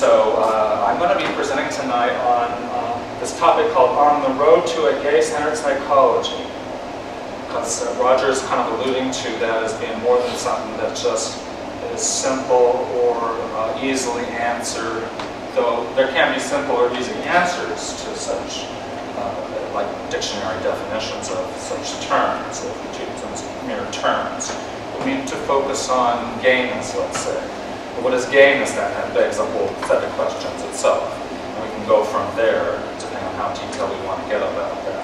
So uh, I'm going to be presenting tonight on uh, this topic called On the Road to a Gay-Centered Psychology. Because uh, Roger is kind of alluding to that as being more than something that just is simple or uh, easily answered, though there can be simple or easy answers to such, uh, like dictionary definitions of such terms, if we choose mere terms. We need to focus on gayness, let's say. But what is gayness then? That begs a whole set of questions itself. And we can go from there, depending on how detailed we want to get about that.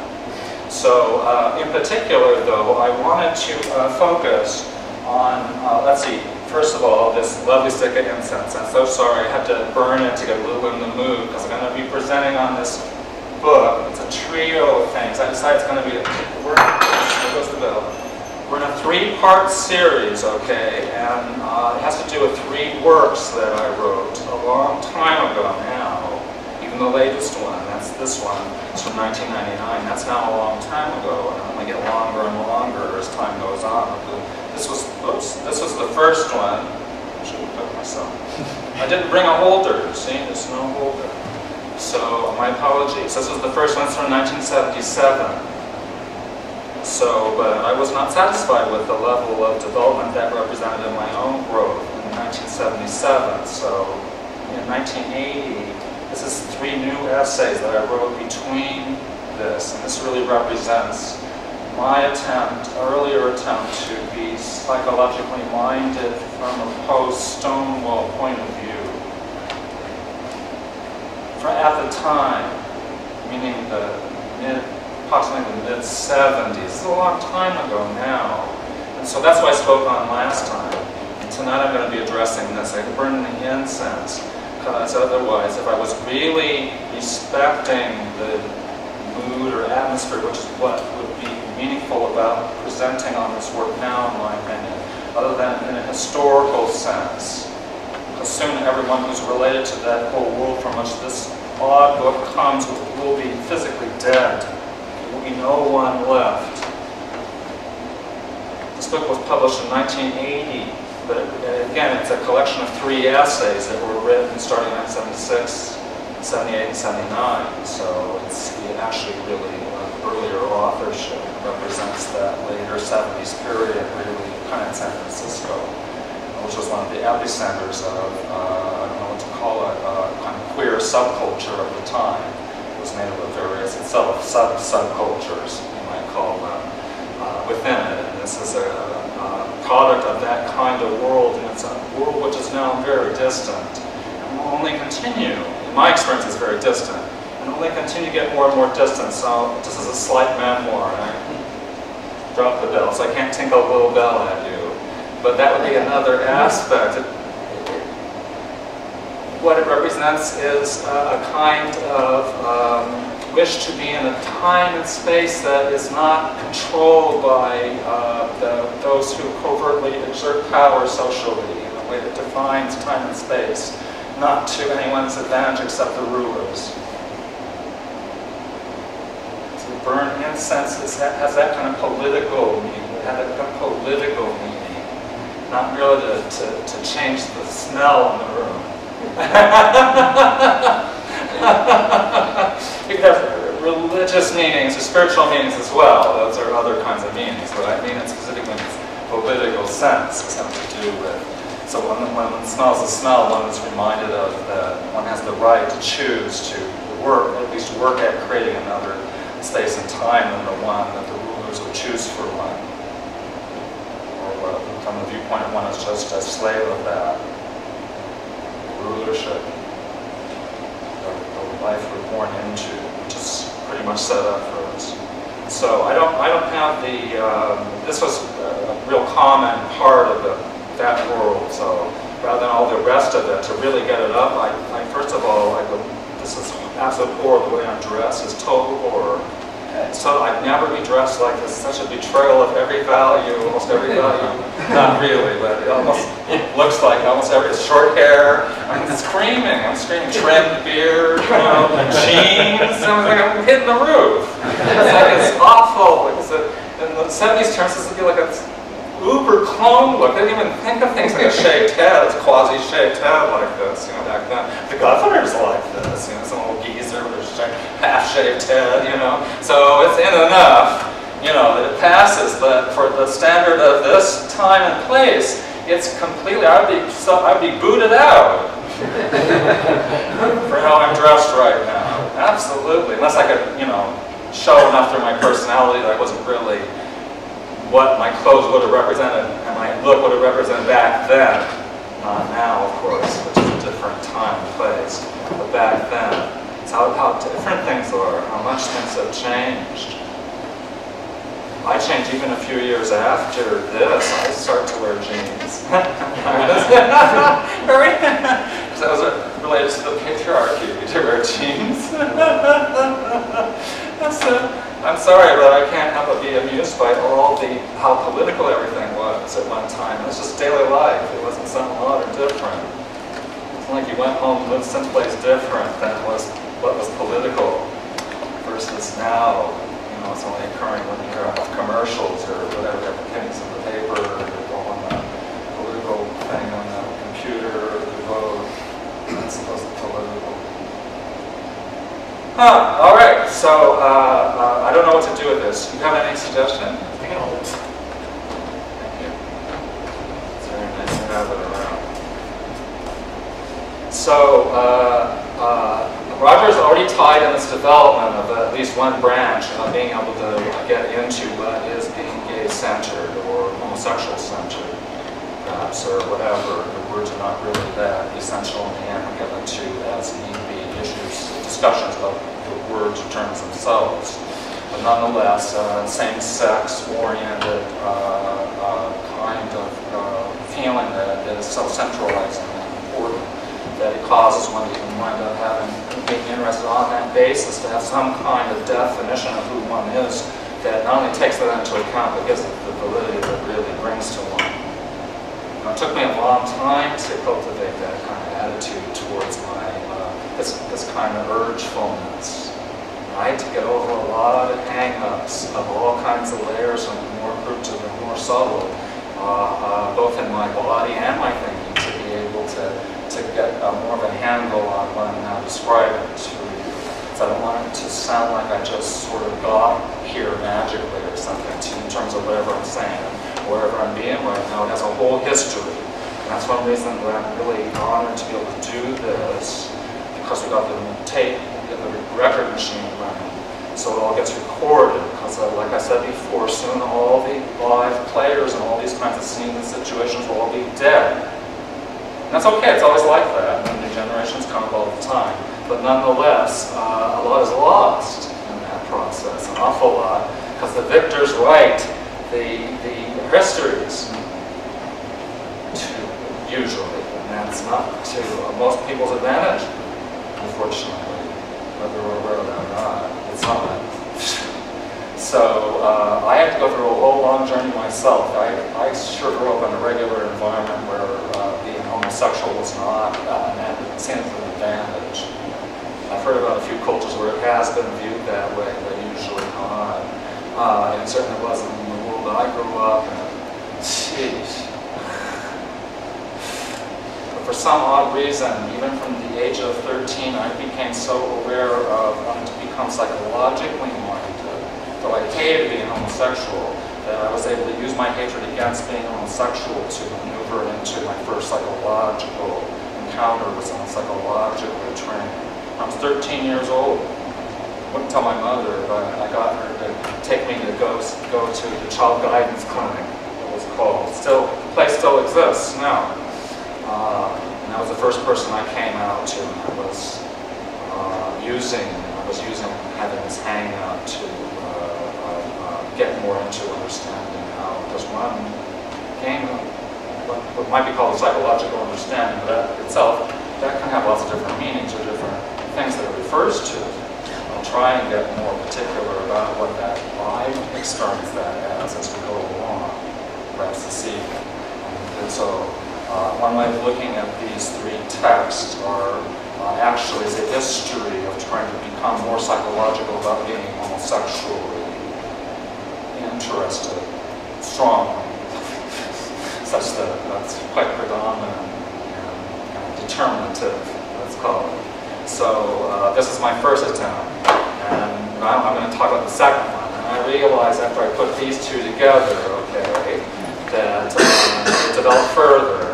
So uh, in particular, though, I wanted to uh, focus on, uh, let's see, first of all, this lovely stick of incense. I'm so sorry, I had to burn it to get a little in the mood because I'm going to be presenting on this book. It's a trio of things. I decided it's going to be, where goes the bell? We're in a three-part series, okay, and uh, it has to do with three works that I wrote a long time ago now. Even the latest one, that's this one, it's from 1999. That's now a long time ago, and it'll only get longer and longer as time goes on. This was, oops, this was the first one. I should have put myself. I didn't bring a holder, see, there's no holder. So, my apologies. This was the first one, it's from 1977. So, but I was not satisfied with the level of development that represented in my own growth in 1977. So, in 1980, this is three new essays that I wrote between this, and this really represents my attempt, earlier attempt to be psychologically minded from a post-Stonewall point of view. For at the time, meaning the mid approximately the mid-70s. It's a long time ago now. And so that's what I spoke on last time. And tonight I'm going to be addressing this. I burn the incense because otherwise, if I was really respecting the mood or atmosphere, which is what would be meaningful about presenting on this work now, in my opinion, other than in a historical sense, because soon everyone who's related to that whole world from which this odd book comes will be physically dead be no one left. This book was published in 1980, but again, it's a collection of three essays that were written starting in 1976, 78, and 79. So it's actually really earlier authorship represents that later 70s period, really kind of San Francisco, which was one of the epicenters of, uh, I don't know what to call it, uh, kind of queer subculture of the time made up of various itself sub subcultures, you might call them, uh, within it. And this is a, a, product of that kind of world, and it's a world which is now very distant, and will only continue. In my experience, is very distant, and will only continue to get more and more distant. So, just as a slight memoir, and I drop the bell, so I can't tinkle a little bell at you. But that would be another aspect. It, what it represents is a, a kind of um, wish to be in a time and space that is not controlled by uh, the, those who covertly exert power socially in a way that defines time and space, not to anyone's advantage except the rulers. Burn incense is, has that kind of political meaning, it that kind of political meaning, not really to, to, to change the smell in the room. it has religious meanings or spiritual meanings as well. Those are other kinds of meanings, but I mean it specifically in political sense. It's something to do with. So when, when one smells a smell, one is reminded of that one has the right to choose to work, at least work at creating another space and time than the one that the rulers would choose for one. Or uh, from the viewpoint of one is just a slave of that rulership the, the life we're born into, which is pretty much set up for us. So I don't, I don't have the, um, this was a real common part of the, that world, so rather than all the rest of it, to really get it up, I, I first of all, I go, this is absolute horror, the way I'm dressed is total horror. So I'd never be dressed like this. Such a betrayal of every value, almost every value. Not really, but almost looks like almost every short hair. I'm screaming. I'm screaming. Trimmed beard, you know, jeans. I'm like I'm hitting the roof. It's like it's awful. It's a, in the 70s terms, this would be like a uber clone look. They didn't even think of things like a shaved head, it's quasi-shaved head like this, you know, back then. The governor's like this, you know, some old geezer with a half-shaved head, you know. So it's in enough, you know, that it passes, but for the standard of this time and place, it's completely, I'd be, I'd be booted out for how I'm dressed right now. Absolutely, unless I could, you know, show enough through my personality that I wasn't really what my clothes would have represented and my look would have represented back then. Not now, of course, which is a different time and place. But back then, it's how, how different things are, how much things have changed. I changed even a few years after this. I started to wear jeans. Very, that was related to the patriarchy, to wear jeans. I'm sorry, but I can't help but be amused by all the, how political everything was at one time. It was just daily life. It wasn't some odd or different. It's like you went home and lived someplace different than was what was political versus now. You know, it's only occurring when you hear commercials or whatever, you have pennies in the paper, or go on the political thing on the computer, or the vote. That's supposed to be political. Huh, all right, so uh, uh, I don't know what to do with this. Do you have any suggestion? Thank you. It's very nice to have it around. So, uh, uh, Roger's already tied in this development of at least one branch of being able to get into what is being gay-centered or homosexual-centered, perhaps, or whatever. The words are not really that essential in the end. we get into as need be issues discussions about the words or terms themselves. But nonetheless, uh, same-sex oriented uh, uh, kind of uh, feeling that is so centralizing and important that it causes one to wind up having, being interested on that basis to have some kind of definition of who one is that not only takes that into account, but gives it the validity that it really brings to one. Now, it took me a long time to cultivate that kind of attitude towards my this, this kind of urgefulness, right? To get over a lot of hang-ups of all kinds of layers and more primitive and more subtle, uh, uh, both in my body and my thinking, to be able to, to get uh, more of a handle on what I'm now describing to you. So I don't want it to sound like I just sort of got here magically or something to, in terms of whatever I'm saying, wherever I'm being right now. It has a whole history. And that's one reason that I'm really honored to be able to do this because we got the tape, the record machine running. So it all gets recorded, because uh, like I said before, soon all the live players and all these kinds of scenes and situations will all be dead. And that's okay, it's always like that, and new generations come up all the time. But nonetheless, uh, a lot is lost in that process, an awful lot, because the victors write the, the histories, to, usually, and that's not to uh, most people's advantage unfortunately, whether we're aware of that or not. It's not. so uh, I had to go through a whole long journey myself. I, I sure grew up in a regular environment where uh, being homosexual was not uh, an, advantage. I've heard about a few cultures where it has been viewed that way, but usually not. Uh, it certainly wasn't in the world that I grew up in. Jeez for some odd reason, even from the age of 13, I became so aware of wanting to become psychologically minded, though I hated being homosexual, that I was able to use my hatred against being homosexual to maneuver into my first psychological encounter with someone psychologically trained. I was 13 years old. Wouldn't tell my mother, but I got her to take me to go, go to the child guidance clinic, it was called. Still, the place still exists now. Uh, and I was the first person I came out to, and I was uh, using, I was using having this hangout to uh, uh, uh, get more into understanding how, because one game, what, what might be called a psychological understanding, but that itself, that can have lots of different meanings or different things that it refers to. I'll try and get more particular about what that, I experience that as as we go along, perhaps this evening. And so uh, one way of looking at these three texts are uh, actually is a history of trying to become more psychological about being homosexually interested strong. such that that's quite predominant and kind determinative, let's call it. So uh, this is my first attempt, and I'm, I'm going to talk about the second one. And I realized after I put these two together, okay, that um, it developed further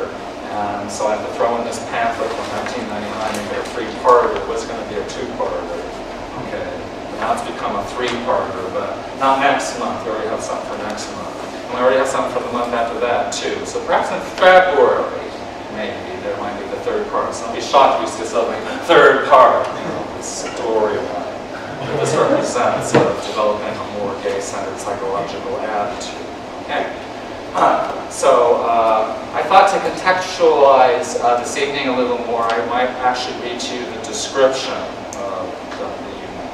and so I had to throw in this pamphlet from 1999 and a three-parter. It was going to be a two-parter, okay. Now it's become a three-parter, but not next month. We already have something for next month. And we already have something for the month after that, too. So perhaps in February, maybe, there might be the third part. So don't be shocked if you see something, third part, you know, storyline. This represents sort of developing a more gay-centered psychological attitude. Okay. So uh, I thought to contextualize uh, this evening a little more, I might actually read to you the description of the unit.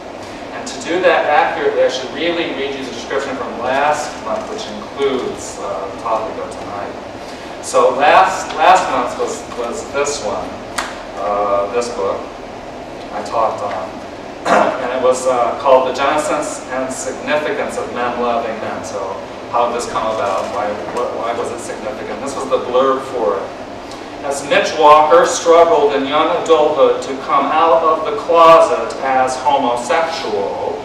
And to do that accurately, I should really read you the description from last month, which includes uh, the topic of tonight. So last last month was was this one, uh, this book I talked on, and it was uh, called "The Genesis and Significance of Men Loving Men." So how did this come about? Why, what, why was it significant? This was the blurb for it. As Mitch Walker struggled in young adulthood to come out of the closet as homosexual,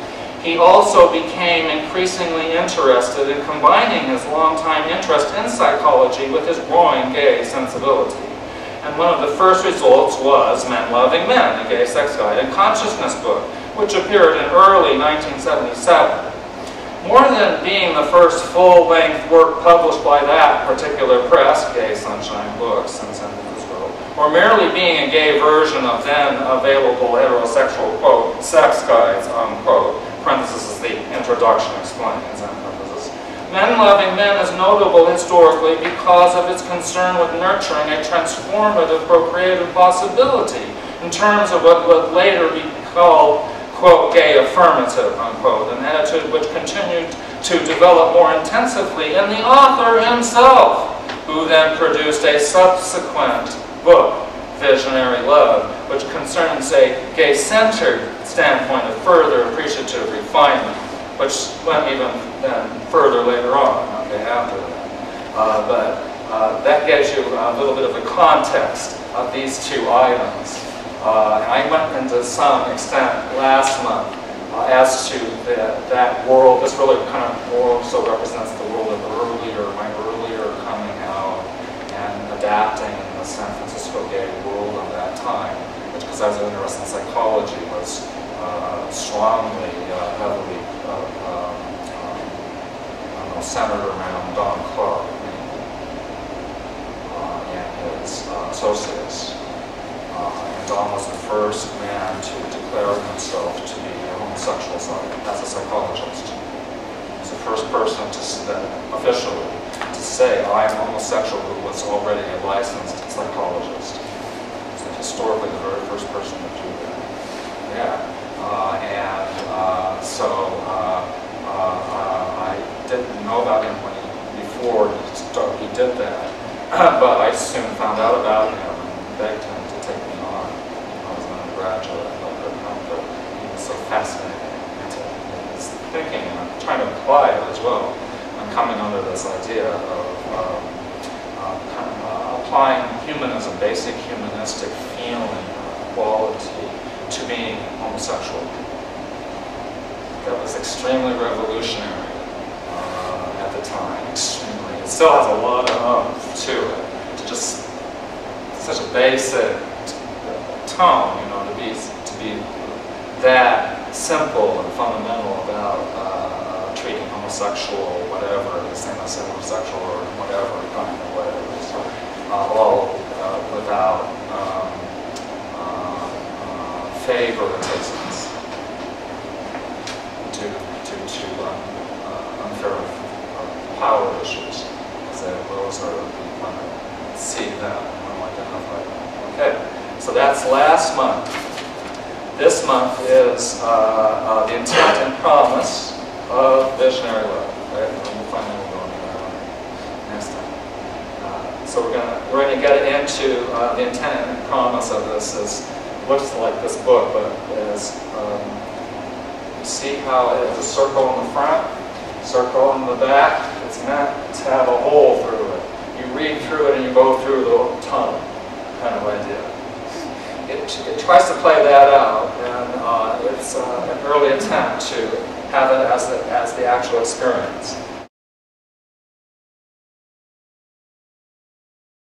he also became increasingly interested in combining his longtime interest in psychology with his growing gay sensibility. And one of the first results was Men Loving Men, a gay sex guide and consciousness book, which appeared in early 1977. More than being the first full-length work published by that particular press, Gay Sunshine Books San Francisco, or merely being a gay version of then available heterosexual, quote, sex guides, unquote, parenthesis is the introduction explaining parenthesis. Men Loving Men is notable historically because of its concern with nurturing a transformative procreative possibility in terms of what would later be called quote, gay affirmative, unquote, an attitude which continued to develop more intensively in the author himself, who then produced a subsequent book, Visionary Love, which concerns a gay-centered standpoint of further appreciative refinement, which went even then further later on, okay, after that. Uh, but uh, that gives you a little bit of the context of these two items. Uh, and I went into some extent last month uh, as to the, that world. This really kind of more so represents the world of earlier, my earlier coming out and adapting in the San Francisco gay world of that time, which, because I was interested in psychology, was uh, strongly, uh, heavily uh, um, um, centered around Don Clark uh, and his associates. Uh, was the first man to declare himself to be a homosexual as a psychologist. He's the first person to officially to say I am homosexual who was already a licensed psychologist. So historically the very first person to do that. Yeah. Uh, and uh, so uh, uh, uh, I didn't know about him when he, before he, started, he did that, but I soon found out about him and begged him graduate. I couldn't help but he was so fascinating into his thinking, and I'm trying to apply it as well. I'm coming under this idea of um, uh, uh, applying humanism, basic humanistic feeling, quality, to being homosexual. That was extremely revolutionary uh, at the time, extremely. It still has a lot of oomph to it. To just such a basic tone, you know, to be to be that simple and fundamental about uh, homosexual, whatever, the same as heterosexual or whatever kind of whatever, so, uh, all uh, without um, uh, uh, favoritisms to to to um, uh, unfair power issues, because those are we see them and identify them. Okay. So that's last month. This month is uh, uh, the intent and promise of visionary love. Right? And we'll find out we'll go into next time. Uh, so we're gonna we're gonna get into uh, the intent and promise of this. Is looks like this book, but is um, see how it has a circle in the front, circle in the back. It's meant to have a hole through it. You read through it and you go through the tunnel kind of idea. It, it tries to play that out, and uh, it's uh, an early attempt to have it as the, as the actual experience.